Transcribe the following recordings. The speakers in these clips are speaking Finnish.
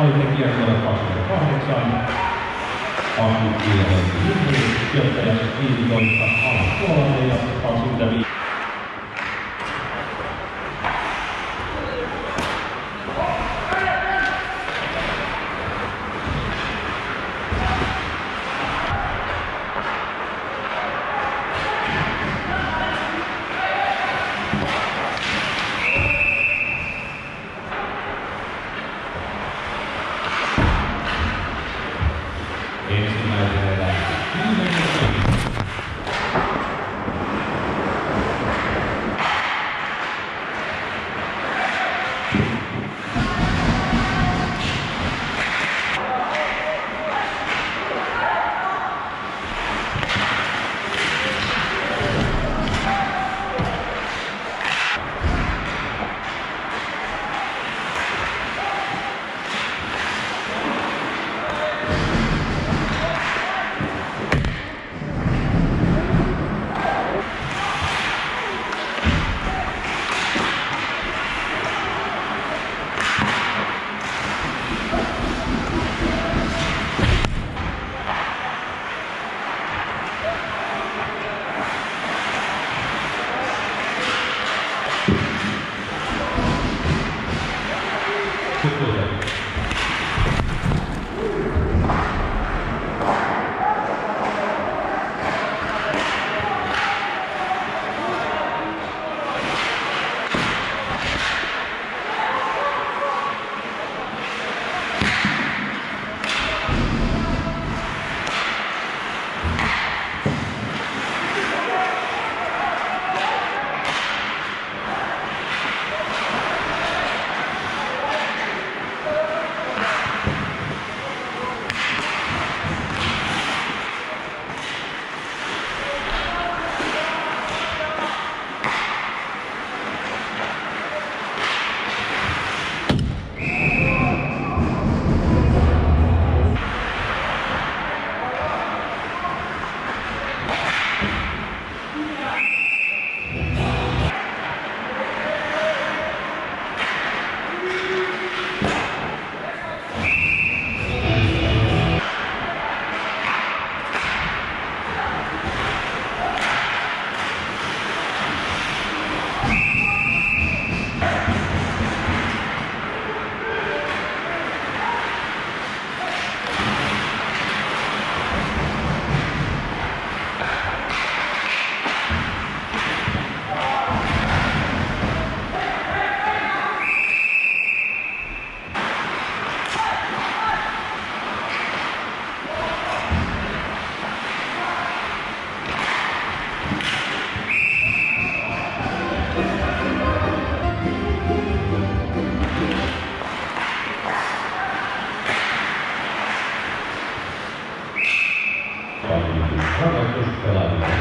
Naisten kiertoilla 28. Akut Vilhelmi syöttäjässä 15. Anna Suolainen ja 25.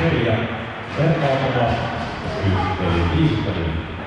Neljä, sen kaupalla, yksi, eli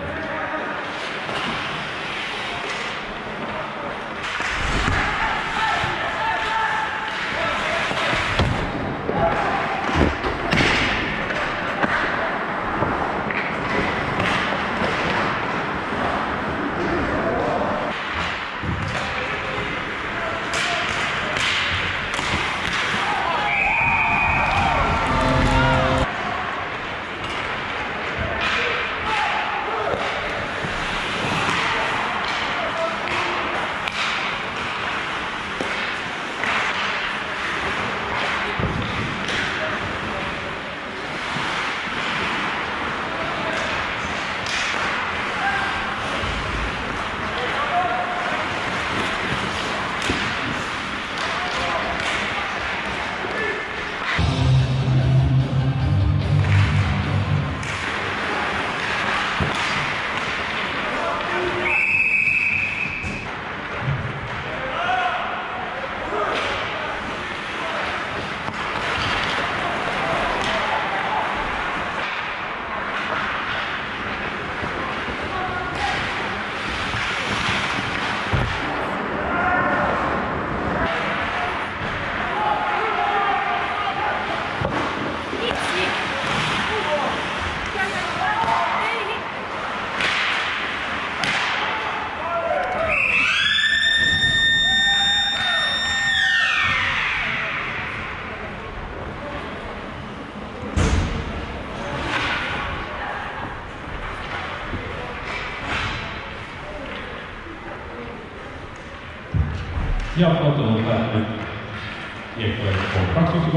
Ja po to ostatnio, niech powiem, po Francis